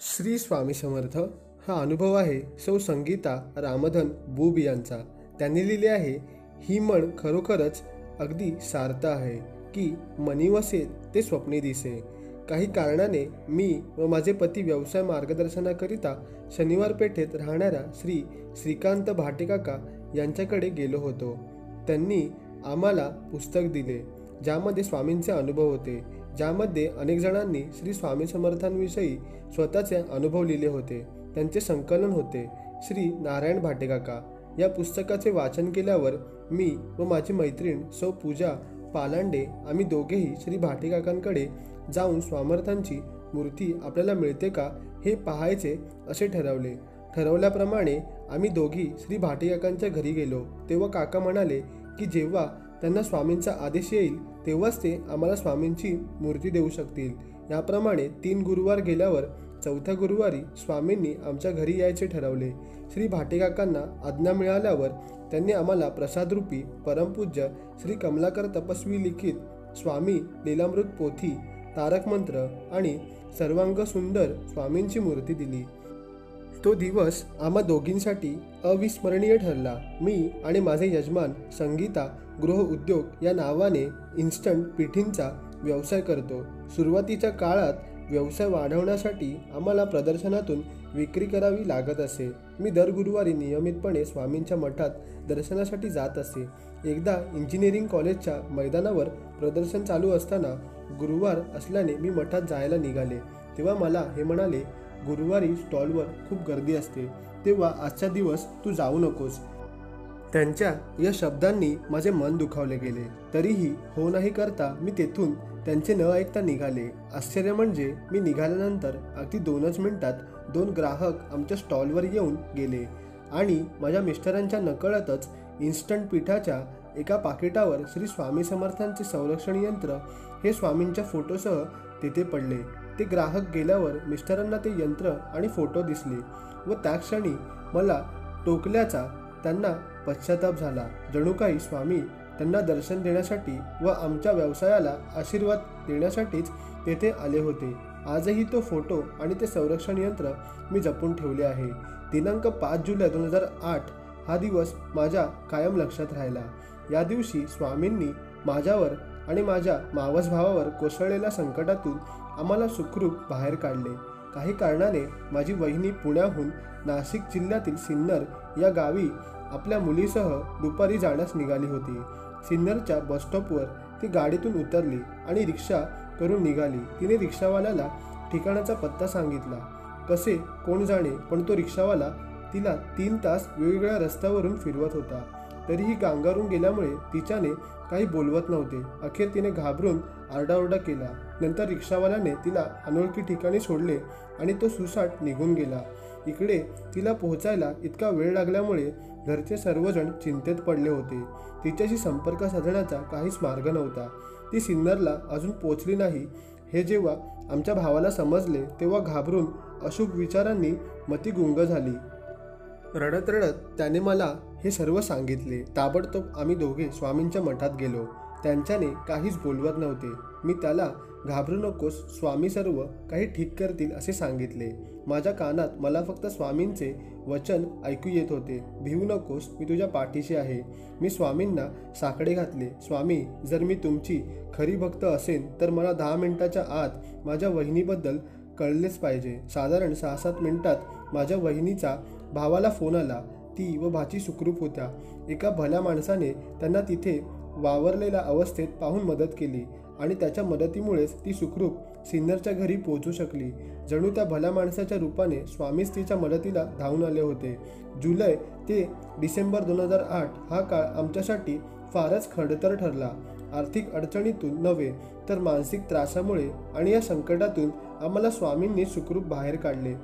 श्री स्वामी समर्थ हा अनुभव आहे सौ संगीता रामधन बुब यांचा. त्यांनी लिहिले आहे ही म्हण खरोखरच अगदी सार्थ आहे की मनी वसे ते स्वप्ने दिसे. काही कारणाने मी व माझे पती व्यवसाय मार्गदर्शनाकरिता शनिवार पेठेत राहणाऱ्या श्री श्रीकांत भाटेकाका यांच्याकडे गेलो होतो. त्यांनी आम्हाला पुस्तक दिले. ज्यामध्ये स्वामींचे अनुभव होते ज्यामध्ये अनेक जणांनी श्री स्वामी समर्थांविषयी स्वतःचे अनुभव लिहिले होते. त्यांचे संकलन होते श्री नारायण भाटेकाका या पुस्तकाचे वाचन केल्यावर मी व माझी मैत्रीण सौ पूजा पालांडे आम्ही दोघेही श्री भाटेकाकांकडे जाऊन स्वामर्थांची मूर्ती आपल्याला मिळते का हे पाहायचे असे ठरवले. ठरवल्याप्रमाणे आम्ही दोघी श्री भाटेकाकांच्या घरी गेलो. तेव्हा काका म्हणाले की जेव्हा त्यांना स्वामींचा आदेश येईल तेव्हाच ते आम्हाला स्वामींची मूर्ती देऊ शकतील. याप्रमाणे तीन गुरुवार गेल्यावर चौथ्या गुरुवारी स्वामींनी आमच्या घरी यायचे ठरवले. श्री भाटेकाकांना आज्ञा मिळाल्यावर त्यांनी आम्हाला प्रसादरूपी परमपूज्य श्री कमलाकर तपस्वी लिखित स्वामी लीलामृत पोथी तारकमंत्र आणि सर्वांग सुंदर स्वामींची मूर्ती दिली. तो दिवस आम्हा दोघींसाठी अविस्मरणीय ठरला. मी आणि माझे यजमान संगीता गृह उद्योग या नावाने इन्स्टंट पिठींचा व्यवसाय करतो. सुरुवातीच्या काळात व्यवसाय वाढवण्यासाठी आम्हाला प्रदर्शनातून विक्री करावी लागत असे. मी दर गुरुवारी नियमितपणे स्वामींच्या मठात दर्शनासाठी जात असे. एकदा इंजिनिअरिंग कॉलेजच्या मैदानावर प्रदर्शन चालू असताना गुरुवार असल्याने मी मठात जायला निघाले. तेव्हा मला हे म्हणाले गुरुवारी स्टॉलवर खूप गर्दी असते तेव्हा आजचा दिवस तू जाऊ नकोस. त्यांच्या या शब्दांनी माझे मन दुखावले गेले. तरीही हो नाही करता मी तेथून त्यांचे न ऐकता निघाले. आश्चर्य म्हणजे मी निघाल्यानंतर अगदी दोनच मिनिटात दोन ग्राहक आमच्या स्टॉलवर येऊन गेले आणि माझ्या मिस्टरांच्या नकळतच इन्स्टंट पिठाच्या एका पाकिटावर श्री स्वामी समर्थांचे संरक्षण यंत्र हे स्वामींच्या फोटोसह तेथे पडले. ते ग्राहक गेल्यावर मिस्टरांना ते यंत्र आणि फोटो दिसले व त्या क्षणी मला टोकल्याचा त्यांना पश्चाताप झाला. जणू काही स्वामी त्यांना दर्शन देण्यासाठी व आमच्या व्यवसायाला आशीर्वाद देण्यासाठीच तेथे आले होते. आजही तो फोटो आणि ते संरक्षण यंत्र मी जपून ठेवले आहे. दिनांक पाच जुलै दोन हजार आठ हा दिवस माझ्या कायम लक्षात राहिला. या दिवशी स्वामींनी माझ्यावर आणि माझ्या मावस भावावर कोसळलेल्या संकटातून आम्हाला सुखरूप बाहेर काढले. काही कारणाने माझी वहिनी पुण्याहून नाशिक जिल्ह्यातील सिन्नर या गावी आपल्या मुलीसह दुपारी जाण्यास निघाली होती. सिन्नरच्या बसस्टॉपवर ती गाडीतून उतरली आणि रिक्षा करून निघाली. तिने रिक्षावाल्याला ठिकाणाचा पत्ता सांगितला. कसे? कोण जाणे? पण तो रिक्षावाला तिला तीन तास वेगवेगळ्या रस्त्यावरून फिरवत होता. तरीही गांगारून गेल्यामुळे तिच्याने काही बोलवत नव्हते. अखेर तिने घाबरून आरडाओरडा केला. नंतर रिक्षावाल्याने तिला अनोळखी ठिकाणी सोडले आणि तो सुसाट निघून गेला. इकडे तिला पोहोचायला इतका वेळ लागल्यामुळे घरचे सर्वजण चिंतेत पडले होते. तिच्याशी संपर्क साधण्याचा काहीच मार्ग नव्हता. ती सिन्नरला अजून पोचली नाही. हे जेव्हा आमच्या भावाला समजले तेव्हा घाबरून अशुभ विचारांनी मती गुंग झाली. रडत रडत त्याने मला हे सर्व सांगितले. ताबडतोब आम्ही दोघे स्वामींच्या मठात गेलो. त्यांच्याने काहीच बोलवत नव्हते. मी त्याला घाबरू नकोस स्वामी सर्व काही ठीक करतील असे सांगितले. माझ्या कानात मला फक्त स्वामींचे वचन ऐकू येत होते. भिवू नकोस मी तुझ्या पाठीशी आहे. मी स्वामींना साकडे घातले. स्वामी जर मी तुमची खरी भक्त असेन तर मला दहा मिनिटाच्या आत माझ्या वहिनीबद्दल कळलेच पाहिजे. साधारण सहा सात मिनिटात माझ्या वहिनीचा भावाला फोन आला. ती व भाची सुखरूप होत्या. एका भल्या माणसाने त्यांना तिथे वावरलेल्या अवस्थेत पाहून मदत केली आणि त्याच्या मदतीमुळेच ती सुखरूप सिन्नरच्या घरी पोहोचू शकली. जणू त्या भल्या माणसाच्या रूपाने स्वामीच तिच्या मदतीला धावून आले होते. जुलै ते डिसेंबर दोन हजार आठ हा काळ आमच्यासाठी फारच खडतर ठरला. आर्थिक अडचणीतून नव्हे तर मानसिक त्रासामुळे आणि या संकटातून आम्हाला स्वामींनी सुखरूप बाहेर काढले.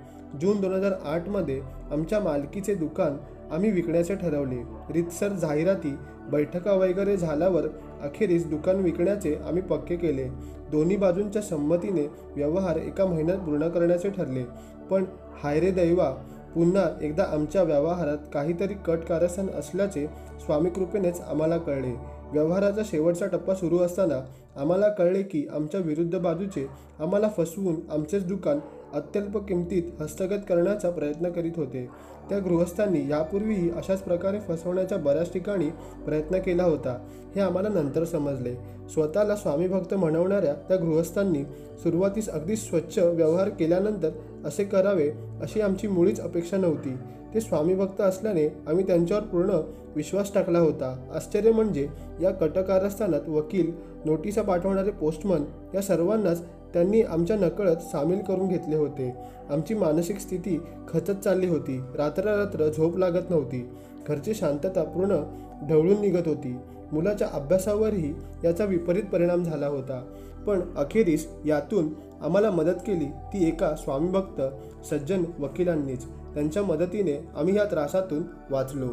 जून दोन हजार आठमध्ये आमच्या मालकीचे दुकान आम्ही विकण्याचे ठरवले. रितसर जाहिराती बैठका वगैरे झाल्यावर अखेरीस दुकान विकण्याचे आम्ही पक्के केले. दोन्ही बाजूंच्या संमतीने व्यवहार एका महिन्यात पूर्ण करण्याचे ठरले. पण हायरे दैवा पुन्हा एकदा आमच्या व्यवहारात काहीतरी कट कारस्थान असल्याचे स्वामी कृपेनेच आम्हाला कळले. व्यवहाराचा शेवटचा टप्पा सुरू असताना आम्हाला कळले की आमच्या विरुद्ध बाजूचे आम्हाला फसवून आमचेच दुकान अत्यल्प किमतीत हस्तगत करण्याचा प्रयत्न करीत होते. त्या गृहस्थांनी यापूर्वीही अशाच प्रकारे फसवण्याच्या बऱ्याच ठिकाणी प्रयत्न केला होता हे आम्हाला नंतर समजले. स्वतःला स्वामी भक्त म्हणवणाऱ्या त्या गृहस्थांनी सुरुवातीस अगदी स्वच्छ व्यवहार केल्यानंतर असे करावे अशी आमची मुळीच अपेक्षा नव्हती. ते स्वामी भक्त असल्याने आम्ही त्यांच्यावर पूर्ण विश्वास टाकला होता. आश्चर्य म्हणजे या कटकारस्थानात वकील नोटिसा पाठवणारे पोस्टमन या सर्वांनाच त्यांनी आमच्या नकळत सामील करून घेतले होते. आमची मानसिक स्थिती खचत चालली होती. रात्ररात्र झोप लागत नव्हती. घरची शांतता पूर्ण ढवळून निघत होती. मुलाच्या अभ्यासावरही याचा विपरीत परिणाम झाला होता. पण अखेरीस यातून आम्हाला मदत केली ती एका स्वामीभक्त सज्जन वकिलांनीच. त्यांच्या मदतीने आम्ही या त्रासातून वाचलो.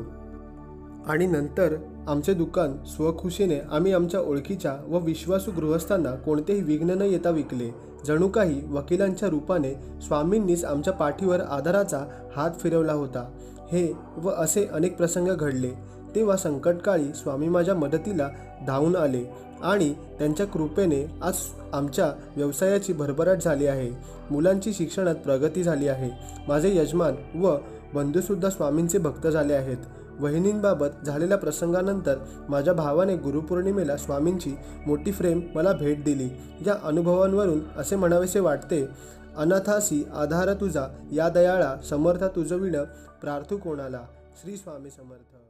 आणि नंतर आमचे दुकान स्वखुशीने आम्ही आमच्या ओळखीच्या व विश्वासू गृहस्थांना कोणतेही विघ्न न येता विकले. जणू काही वकिलांच्या रूपाने स्वामींनीच आमच्या पाठीवर आधाराचा हात फिरवला होता. हे व असे अनेक प्रसंग घडले. तेव्हा संकटकाळी स्वामी माझ्या मदतीला धावून आले आणि त्यांच्या कृपेने आज आमच्या व्यवसायाची भरभराट झाली आहे. मुलांची शिक्षणात प्रगती झाली आहे. माझे यजमान व बंधूसुद्धा स्वामींचे भक्त झाले आहेत. वहिनींबाबत झालेल्या प्रसंगानंतर माझ्या भावाने गुरुपौर्णिमेला स्वामींची मोठी फ्रेम मला भेट दिली. या अनुभवांवरून असे म्हणावेसे वाटते अनाथासी आधार तुझा या दयाळा समर्थ तुझविणं प्रार्थू कोणाला? श्री स्वामी समर्थ.